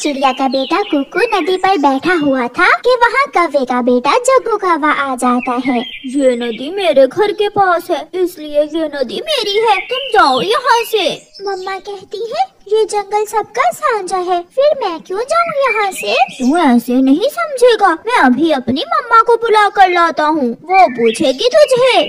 चिड़िया का बेटा कुकू नदी पर बैठा हुआ था कि वहाँ कव्वे का बेटा जग्गू कौवा आ जाता है। ये नदी मेरे घर के पास है इसलिए ये नदी मेरी है तुम जाओ यहाँ से। मम्मा कहती है ये जंगल सबका साझा है फिर मैं क्यों जाऊँ यहाँ से? तू ऐसे नहीं समझेगा मैं अभी अपनी मम्मा को बुला कर लाता हूँ वो पूछेगी तुझे।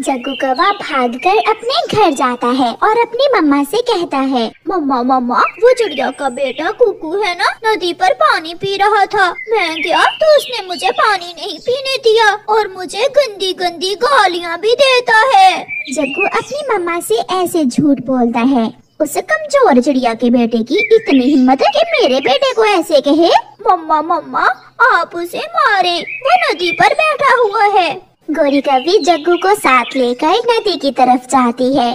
जग्गू कौवा भागकर अपने घर जाता है और अपनी मम्मा से कहता है, मम्मा मम्मा, वो चिड़िया का बेटा कुकू है ना? नदी पर पानी पी रहा था। मैं गया तो उसने मुझे पानी नहीं पीने दिया और मुझे गंदी गंदी गालियाँ भी देता है। जग्गू अपनी मम्मा से ऐसे झूठ बोलता है। उस कमज़ोर चिड़िया के बेटे की इतनी हिम्मत है कि मेरे बेटे को ऐसे कहे, मम्मा मम्मा, आप उसे मारे। वो नदी पर बैठा हुआ है। गोरी कवि जग्गू को साथ लेकर नदी की तरफ़ जाती है।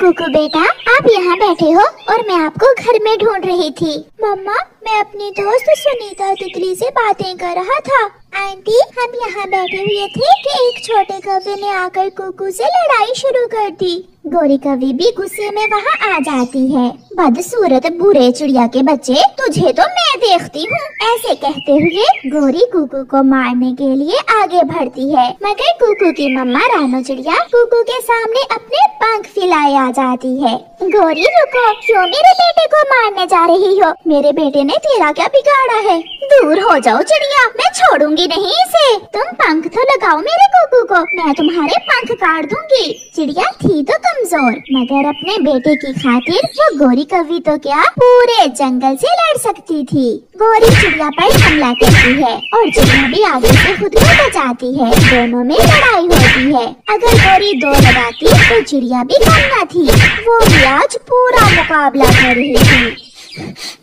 कुकू बेटा, आप यहाँ बैठे हो और मैं आपको घर में ढूंढ रही थी। मम्मा, मैं अपनी दोस्त सुनीता तितली से बातें कर रहा था। आंटी, हम यहाँ बैठे हुए थे कि एक छोटे कौवे ने आकर कुकू से लड़ाई शुरू कर दी। गोरी कवि भी गुस्से में वहाँ आ जाती है। बदसूरत बुरे चिड़िया के बच्चे, तुझे तो मैं देखती हूँ। ऐसे कहते हुए गोरी कुकू को मारने के लिए आगे बढ़ती है। मगर कुकू की मम्मा रानो चिड़िया कुकू के सामने अपने पंख फैलाए आ जाती है। गोरी, रुको। क्यों मेरे बेटे को मारने जा रही हो? मेरे बेटे ने तेरा क्या बिगाड़ा है? दूर हो जाओ चिड़िया। मैं छोड़ूँगी नहीं इसे। तुम पंख तो लगाओ मेरे कुकू को। मैं तुम्हारे पंख काट दूँगी। चिड़िया थी तो कमज़ोर, मगर अपने बेटे की खातिर वो गोरी कवि तो क्या पूरे जंगल से लड़ सकती थी। गोरी चिड़िया पर हमला करती है और चिड़िया भी आगे से खुद को बचाती है। दोनों में लड़ाई होती है। अगर गोरी दो लगाती तो चिड़िया भी कम न थी। वो भी आज पूरा मुकाबला कर रही थी।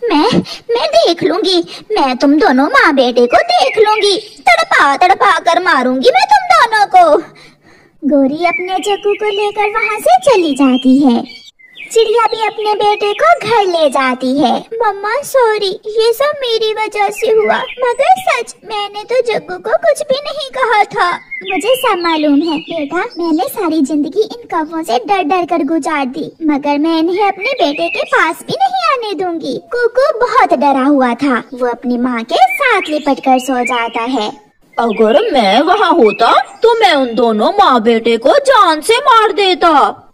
मैं मैं देख लूँगी। मैं तुम दोनों माँ बेटे को देख लूँगी। तड़पा तड़पा कर मारूँगी मैं तुम दोनों को। गोरी अपने जग्गू को लेकर वहाँ से चली जाती है। चिड़िया भी अपने बेटे को घर ले जाती है। मम्मा सॉरी ये सब मेरी वजह से हुआ। मगर सच, मैंने तो जग्गू को कुछ भी नहीं कहा था। मुझे सब मालूम है। बेटा, मैंने सारी ज़िंदगी इन कौवों से डर डर कर गुजार दी। मगर मैं इन्हें अपने बेटे के पास भी नहीं आने दूँगी। कुकू बहुत डरा हुआ था। वो अपनी माँ के साथ लिपट कर सो जाता है। अगर मैं वहाँ होता तो मैं उन दोनों माँ बेटे को जान से मार देता।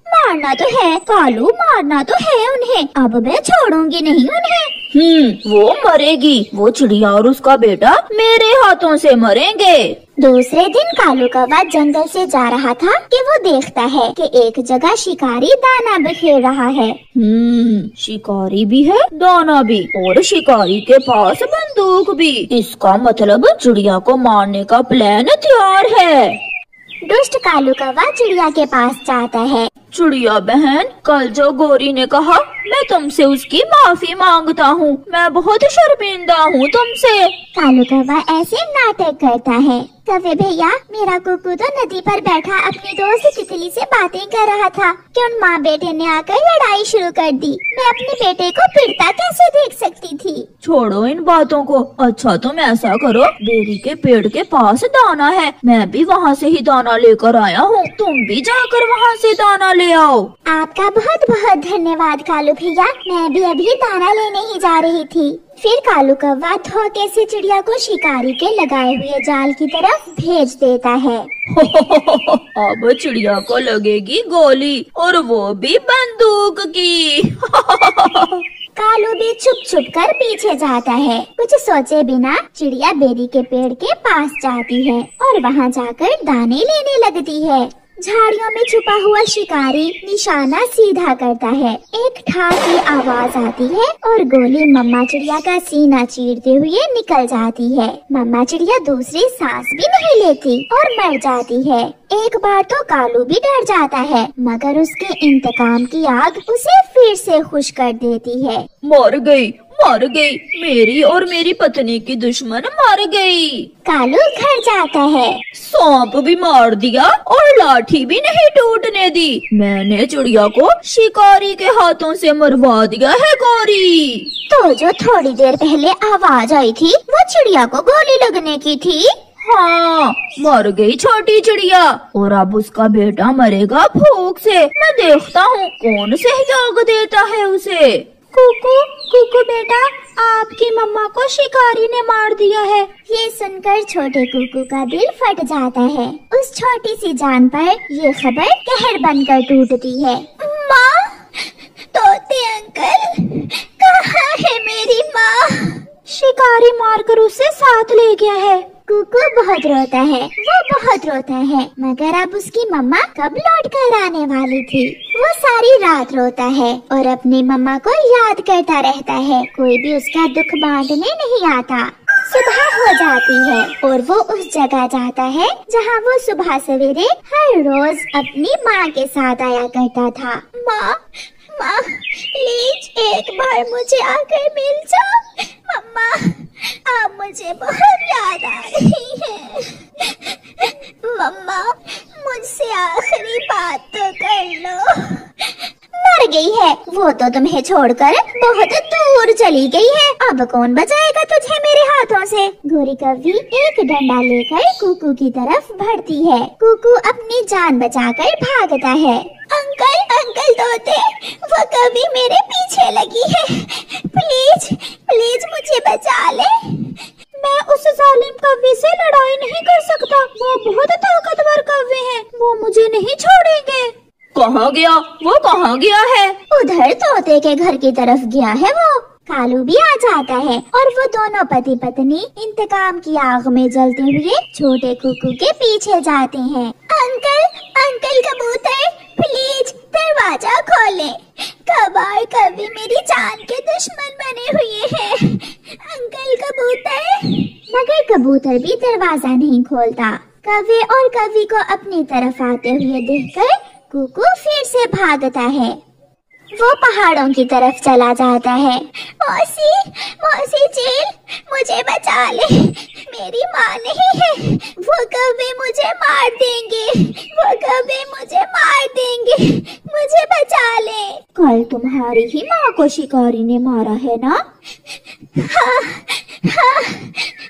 मारना तो है कालू मारना तो है उन्हें। अब मैं छोड़ूँगी नहीं उन्हें। हम्म वो मरेगी। वो चिड़िया और उसका बेटा मेरे हाथों से मरेंगे। दूसरे दिन कालू कौवा जंगल से जा रहा था कि वो देखता है कि एक जगह शिकारी दाना बिखेर रहा है। हम्म शिकारी भी है दाना भी और शिकारी के पास बंदूक भी। इसका मतलब चिड़िया को मारने का प्लान तैयार है। दुष्ट कालू कौवा चिड़िया के पास जाता है। चिड़िया बहन कल जो गोरी ने कहा मैं तुमसे उसकी माफ़ी माँगता हूँ। मैं बहुत शर्मिंदा हूँ तुमसे। कालू कौवा ऐसे नाटक करता है। कवे भैया मेरा कुकू तो नदी पर बैठा अपनी दोस्त तितली से बातें कर रहा था कि उन माँ बेटे ने आकर लड़ाई शुरू कर दी। मैं अपने बेटे को पिटता कैसे देख सकती थी? छोड़ो इन बातों को। अच्छा तुम ऐसा करो बेरी के पेड़ के पास दाना है। मैं भी वहाँ से ही दाना लेकर आया हूँ। तुम भी जाकर वहाँ से दाना ले आओ। आपका बहुत बहुत धन्यवाद कालू भैया। मैं भी अभी दाना लेने ही जा रही थी। फिर कालू कौवा धोखे से चिड़िया को शिकारी के लगाए हुए जाल की तरफ़ भेज देता है। अब चिड़िया को लगेगी गोली और वो भी बंदूक की। कालू भी छुप छुप कर पीछे जाता है। कुछ सोचे बिना चिड़िया बेरी के पेड़ के पास जाती है और वहाँ जाकर दाने लेने लगती है। झाड़ियों में छुपा हुआ शिकारी निशाना सीधा करता है। एक ठाक की आवाज़ आती है और गोली मम्मा चिड़िया का सीना चीरते हुए निकल जाती है। मम्मा चिड़िया दूसरी सांस भी नहीं लेती और मर जाती है। एक बार तो कालू भी डर जाता है, मगर उसके इंतकाम की आग उसे फिर से खुश कर देती है। मर गई। मर गई। मेरी और मेरी पत्नी की दुश्मन मर गई। कालू घर जाता है। सांप भी मार दिया और लाठी भी नहीं टूटने दी। मैंने चिड़िया को शिकारी के हाथों से मरवा दिया है गौरी। तो जो थोड़ी देर पहले आवाज़ आई थी वो चिड़िया को गोली लगने की थी। हाँ मर गई छोटी चिड़िया। और अब उसका बेटा मरेगा भूख से। मैं देखता हूँ कौन सहयोग देता है उसे। कुकू कुकू बेटा आपकी मम्मा को शिकारी ने मार दिया है। ये सुनकर छोटे कुकू का दिल फट जाता है। उस छोटी सी जान पर ये खबर कहर बनकर टूटती है। माँ? तोते अंकल कहाँ है मेरी माँ? शिकारी मारकर उसे साथ ले गया है। कुकू बहुत रोता है, वो बहुत रोता है। मगर अब उसकी मम्मा कब लौट कर आने वाली थी? वो सारी रात रोता है और अपनी मम्मा को याद करता रहता है। कोई भी उसका दुख बांटने नहीं आता। सुबह हो जाती है और वो उस जगह जाता है जहाँ वो सुबह सवेरे हर रोज अपनी माँ के साथ आया करता था। माँ माँ, प्लीज़ एक बार मुझे आकर मिल जाओ। मम्मा। आप मुझे बहुत याद आ रही है। मम्मा, मुझसे आखिरी बात तो कर लो। मर गई है। वो तो तुम्हें छोड़कर बहुत दूर चली गई है। अब कौन बचाएगा तुझे मेरे हाथों से? गोरी कवि एक डंडा लेकर कुकू की तरफ़ बढ़ती है। कुकू अपनी जान बचाकर भागता है। अंकल अंकल तोते वो कभी मेरे पीछे लगी है। प्लीज़ प्लीज़ मुझे बचा ले। मैं उस जालिम कव्वे से लड़ाई नहीं कर सकता। वो बहुत ताकतवर कव्वे हैं। वो मुझे नहीं छोड़ेंगे। कहाँ गया? वो कहाँ गया है? उधर तोते के घर की तरफ़ गया है वो। कालू भी आ जाता है और वो दोनों पति पत्नी इंतकाम की आग में जलते हुए छोटे कुकू के पीछे जाते हैं। अंकल अंकल कबूतर दरवाज़ा खोले। कबाड़ कभी मेरी जान के दुश्मन बने हुए हैं। अंकल कबूतर। मगर कबूतर भी दरवाज़ा नहीं खोलता। कवि और कवि को अपनी तरफ़ आते हुए देखकर कुकू फिर से भागता है। वो पहाड़ों की तरफ़ चला जाता है। मौसी मौसी चील, मुझे बचा ले। मेरी माँ नहीं है। वो कभी मुझे मार देंगे। वो कभी मुझे मार देंगे। मुझे बचा ले। कल तुम्हारी ही माँ को शिकारी ने मारा है ना? हाँ हाँ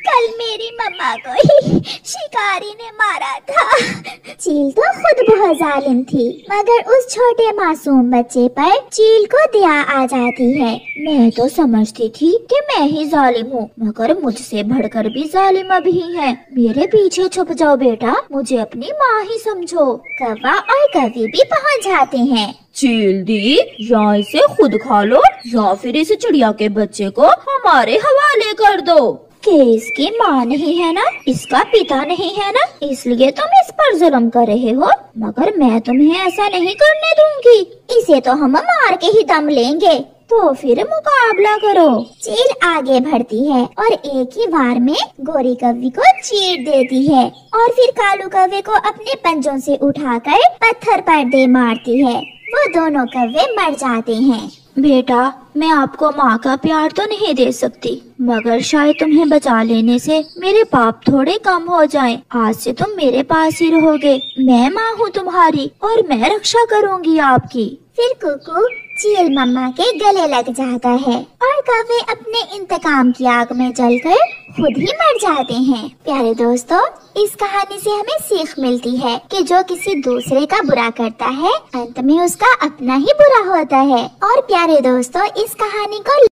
कल मेरी मम्मा को ही शिकारी ने मारा था। चील तो खुद बहुत जालिम थी, मगर उस छोटे मासूम बच्चे पर चील को दया आ जाती है। मैं तो समझती थी कि मैं ही जालिम हूँ, मगर मुझसे बढ़कर भी जालिम अभी है। मेरे पीछे छुप जाओ बेटा, मुझे अपनी माँ ही समझो। कवा और कवि भी पहुँच जाते हैं। चील दी या इसे खुद खा लो या फिर इस चिड़िया के बच्चे को हमारे हवाले कर दो। के इसकी माँ नहीं है ना, इसका पिता नहीं है ना, इसलिए तुम इस पर जुल्म कर रहे हो, मगर मैं तुम्हें ऐसा नहीं करने दूँगी। इसे तो हम मार के ही दम लेंगे। तो फिर मुकाबला करो। चील आगे बढ़ती है और एक ही बार में गोरी कव्वी को चीर देती है और फिर कालू कव्वे को अपने पंजों से उठाकर पत्थर पर दे मारती है। वो दोनों कव्वे मर जाते हैं। बेटा मैं आपको माँ का प्यार तो नहीं दे सकती मगर शायद तुम्हें बचा लेने से मेरे पाप थोड़े कम हो जाएँ। आज से तुम मेरे पास ही रहोगे। मैं माँ हूँ तुम्हारी और मैं रक्षा करूँगी आपकी। फिर कुकू चील मम्मा के गले लग जाता है। और कौवे अपने इंतकाम की आग में जलकर खुद ही मर जाते हैं। प्यारे दोस्तों, इस कहानी से हमें सीख मिलती है कि जो किसी दूसरे का बुरा करता है, अंत में उसका अपना ही बुरा होता है। और प्यारे दोस्तों, इस कहानी को